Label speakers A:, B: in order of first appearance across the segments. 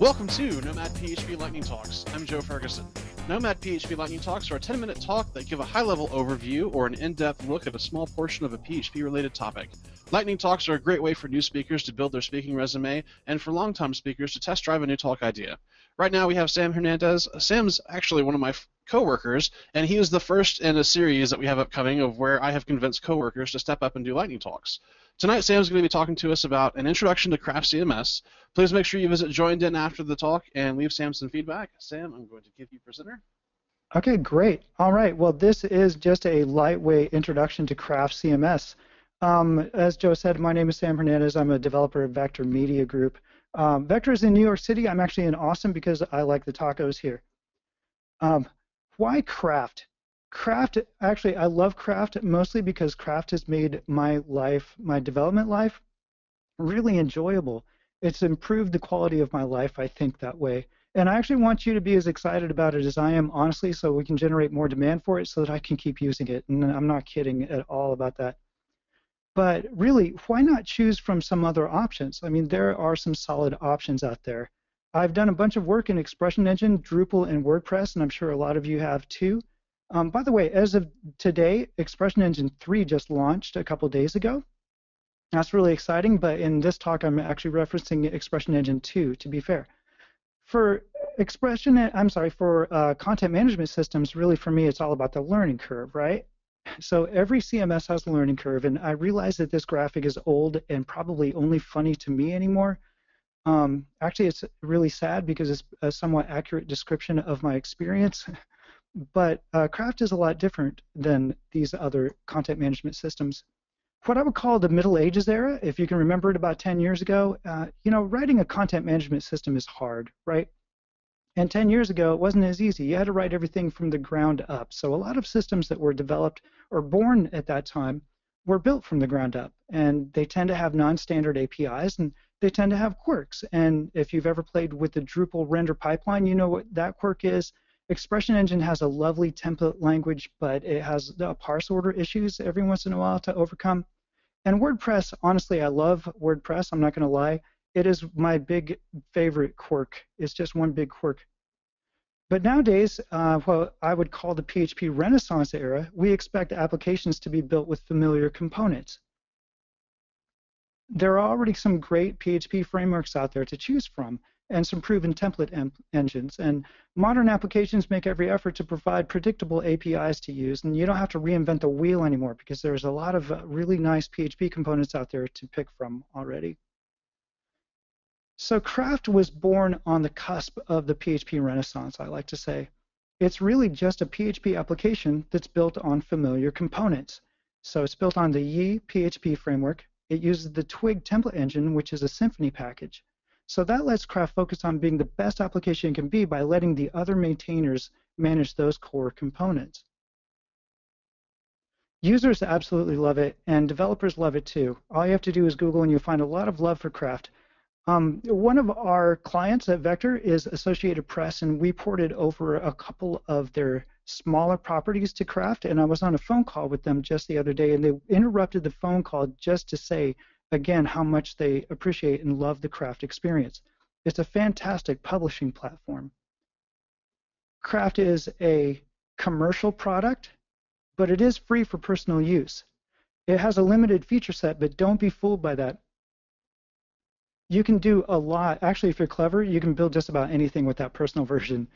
A: Welcome to Nomad PHP Lightning Talks. I'm Joe Ferguson. Nomad PHP Lightning Talks are a 10 minute talk that give a high level overview or an in depth look at a small portion of a PHP related topic. Lightning Talks are a great way for new speakers to build their speaking resume and for long time speakers to test drive a new talk idea. Right now we have Sam Hernandez. Sam's actually one of my coworkers, and he is the first in a series that we have upcoming of where I have convinced coworkers to step up and do Lightning Talks. Tonight, Sam's going to be talking to us about an introduction to Craft CMS. Please make sure you visit Joind.in after the talk and leave Sam some feedback. Sam, I'm going to give you presenter.
B: Okay, great. All right. Well, this is just a lightweight introduction to Craft CMS. Um, as Joe said, my name is Sam Hernandez. I'm a developer at Vector Media Group. Um, Vector is in New York City. I'm actually in Austin because I like the tacos here. Um, why Craft? Craft, actually, I love Craft mostly because Craft has made my life, my development life, really enjoyable. It's improved the quality of my life, I think, that way. And I actually want you to be as excited about it as I am, honestly, so we can generate more demand for it so that I can keep using it. And I'm not kidding at all about that. But really, why not choose from some other options? I mean, there are some solid options out there. I've done a bunch of work in Expression Engine, Drupal, and WordPress, and I'm sure a lot of you have too. Um, by the way, as of today, Expression Engine 3 just launched a couple days ago. That's really exciting, but in this talk, I'm actually referencing Expression Engine 2, to be fair. For expression, I'm sorry, for uh, content management systems, really for me, it's all about the learning curve, right? So every CMS has a learning curve, and I realize that this graphic is old and probably only funny to me anymore. Um, actually, it's really sad because it's a somewhat accurate description of my experience. but uh, Craft is a lot different than these other content management systems. What I would call the Middle Ages era, if you can remember it about 10 years ago, uh, you know, writing a content management system is hard, right? And 10 years ago, it wasn't as easy. You had to write everything from the ground up. So a lot of systems that were developed or born at that time were built from the ground up. And they tend to have non-standard APIs, and they tend to have quirks. And if you've ever played with the Drupal render pipeline, you know what that quirk is. Expression Engine has a lovely template language, but it has the parse order issues every once in a while to overcome. And WordPress, honestly, I love WordPress. I'm not going to lie. It is my big favorite quirk. It's just one big quirk. But nowadays, uh, what I would call the PHP Renaissance era, we expect applications to be built with familiar components. There are already some great PHP frameworks out there to choose from, and some proven template em- engines. And modern applications make every effort to provide predictable APIs to use, and you don't have to reinvent the wheel anymore because there's a lot of uh, really nice PHP components out there to pick from already. So Craft was born on the cusp of the PHP renaissance, I like to say. It's really just a PHP application that's built on familiar components. So it's built on the Yii PHP framework. It uses the Twig template engine, which is a Symfony package. So that lets Craft focus on being the best application it can be by letting the other maintainers manage those core components. Users absolutely love it, and developers love it too. All you have to do is Google, and you'll find a lot of love for Craft. Um, one of our clients at Vector is Associated Press, and we ported over a couple of their smaller properties to Craft. And I was on a phone call with them just the other day, and they interrupted the phone call just to say again how much they appreciate and love the craft experience. It's a fantastic publishing platform. Craft is a commercial product, but it is free for personal use. It has a limited feature set, but don't be fooled by that. You can do a lot. Actually, if you're clever, you can build just about anything with that personal version.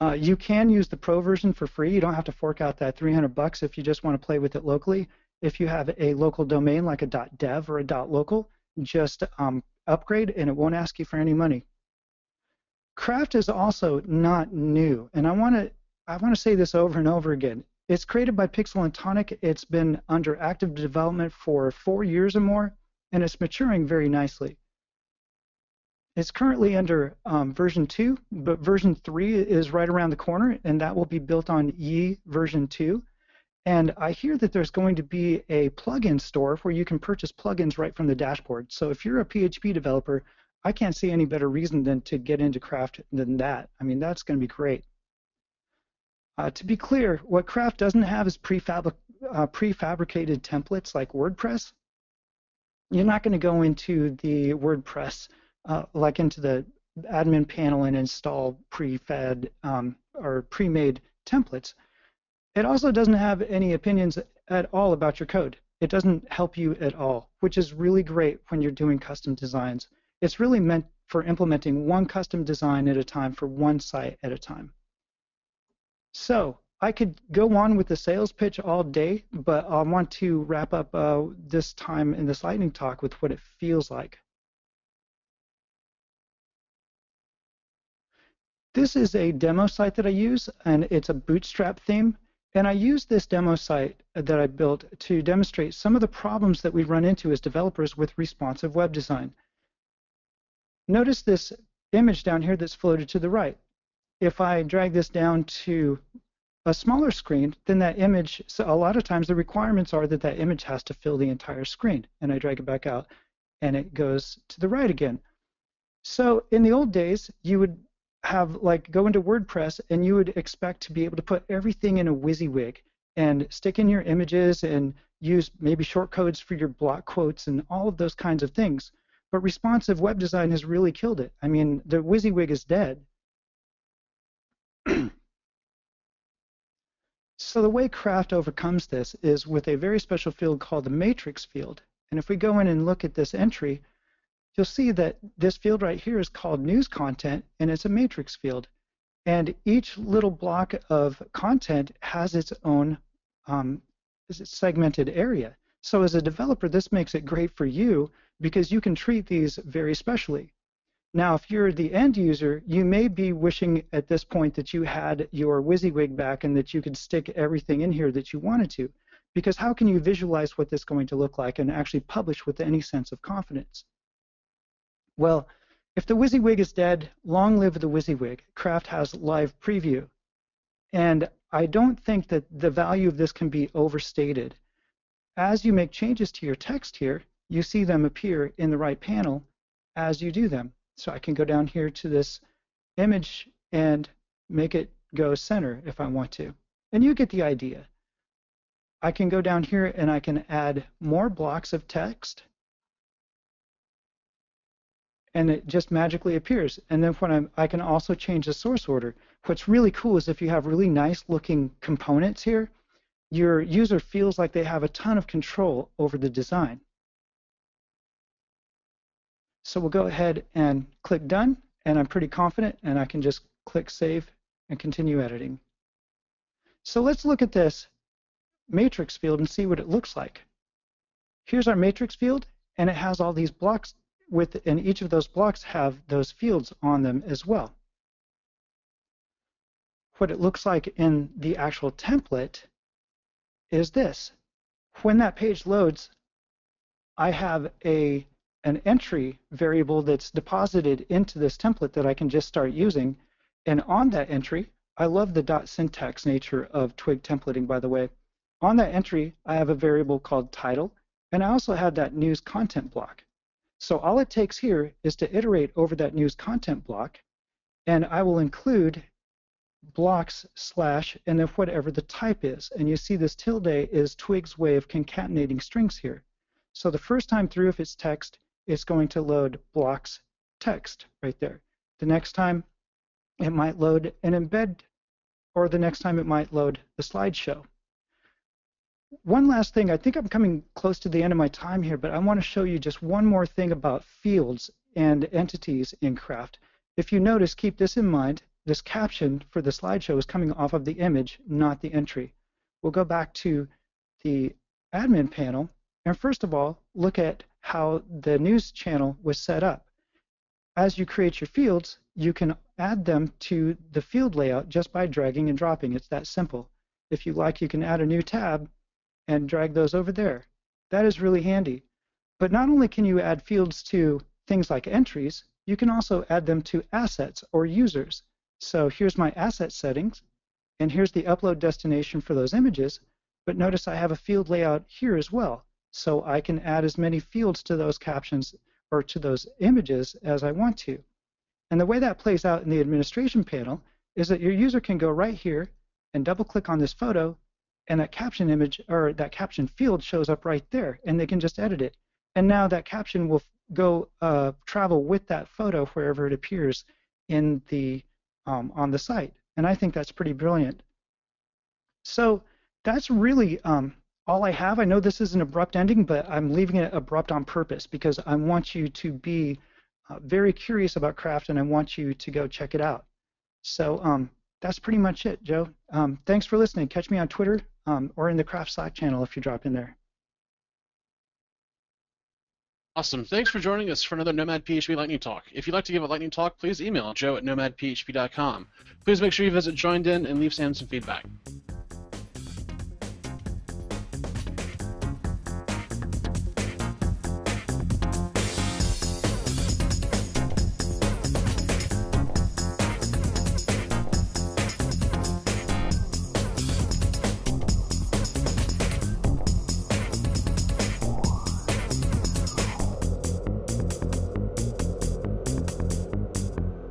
B: Uh, you can use the pro version for free. You don't have to fork out that 300 bucks if you just want to play with it locally if you have a local domain like a .dev or a .local, just um, upgrade and it won't ask you for any money. Craft is also not new, and I want to I want to say this over and over again. It's created by Pixel and Tonic. It's been under active development for four years or more, and it's maturing very nicely. It's currently under um, version 2, but version 3 is right around the corner, and that will be built on Yii version 2. And I hear that there's going to be a plugin store where you can purchase plugins right from the dashboard. So if you're a PHP developer, I can't see any better reason than to get into Craft than that. I mean, that's going to be great. Uh, to be clear, what Craft doesn't have is prefab uh, prefabricated templates like WordPress. You're not going to go into the WordPress, uh, like into the admin panel and install pre-fed um, or pre-made templates. It also doesn't have any opinions at all about your code. It doesn't help you at all, which is really great when you're doing custom designs. It's really meant for implementing one custom design at a time for one site at a time. So I could go on with the sales pitch all day, but I want to wrap up uh, this time in this lightning talk with what it feels like. This is a demo site that I use, and it's a Bootstrap theme. And I use this demo site that I built to demonstrate some of the problems that we run into as developers with responsive web design. Notice this image down here that's floated to the right. If I drag this down to a smaller screen, then that image, so a lot of times the requirements are that that image has to fill the entire screen. And I drag it back out and it goes to the right again. So in the old days, you would have like go into WordPress and you would expect to be able to put everything in a WYSIWYG and stick in your images and use maybe short codes for your block quotes and all of those kinds of things. But responsive web design has really killed it. I mean, the WYSIWYG is dead. so the way Craft overcomes this is with a very special field called the matrix field. And if we go in and look at this entry, you'll see that this field right here is called news content and it's a matrix field. And each little block of content has its own um, segmented area. So as a developer, this makes it great for you because you can treat these very specially. Now, if you're the end user, you may be wishing at this point that you had your WYSIWYG back and that you could stick everything in here that you wanted to. Because how can you visualize what this is going to look like and actually publish with any sense of confidence? Well, if the WYSIWYG is dead, long live the WYSIWYG. Craft has live preview. And I don't think that the value of this can be overstated. As you make changes to your text here, you see them appear in the right panel as you do them. So I can go down here to this image and make it go center if I want to. And you get the idea. I can go down here and I can add more blocks of text and it just magically appears. And then when I'm, I can also change the source order. What's really cool is if you have really nice looking components here, your user feels like they have a ton of control over the design. So we'll go ahead and click done, and I'm pretty confident, and I can just click save and continue editing. So let's look at this matrix field and see what it looks like. Here's our matrix field, and it has all these blocks with and each of those blocks have those fields on them as well. What it looks like in the actual template is this. When that page loads, I have a an entry variable that's deposited into this template that I can just start using. And on that entry, I love the dot syntax nature of Twig templating, by the way. On that entry, I have a variable called title, and I also have that news content block. So all it takes here is to iterate over that news content block, and I will include blocks slash and then whatever the type is. And you see this tilde is Twig's way of concatenating strings here. So the first time through, if it's text, it's going to load blocks text right there. The next time, it might load an embed, or the next time it might load the slideshow one last thing. I think I'm coming close to the end of my time here, but I want to show you just one more thing about fields and entities in Craft. If you notice, keep this in mind. This caption for the slideshow is coming off of the image, not the entry. We'll go back to the admin panel, and first of all, look at how the news channel was set up. As you create your fields, you can add them to the field layout just by dragging and dropping. It's that simple. If you like, you can add a new tab and drag those over there. That is really handy. But not only can you add fields to things like entries, you can also add them to assets or users. So here's my asset settings, and here's the upload destination for those images. But notice I have a field layout here as well. So I can add as many fields to those captions or to those images as I want to. And the way that plays out in the administration panel is that your user can go right here and double click on this photo and that caption image or that caption field shows up right there and they can just edit it and now that caption will go uh, travel with that photo wherever it appears in the um, on the site. And I think that's pretty brilliant. So that's really um, all I have. I know this is an abrupt ending, but I'm leaving it abrupt on purpose because I want you to be uh, very curious about craft and I want you to go check it out. So um, that's pretty much it, Joe. Um, thanks for listening. Catch me on Twitter um, or in the Craft Slack channel if you drop in there.
A: Awesome. Thanks for joining us for another Nomad PHP Lightning Talk. If you'd like to give a Lightning Talk, please email joe at nomadphp.com. Please make sure you visit Joind.in and leave Sam some feedback.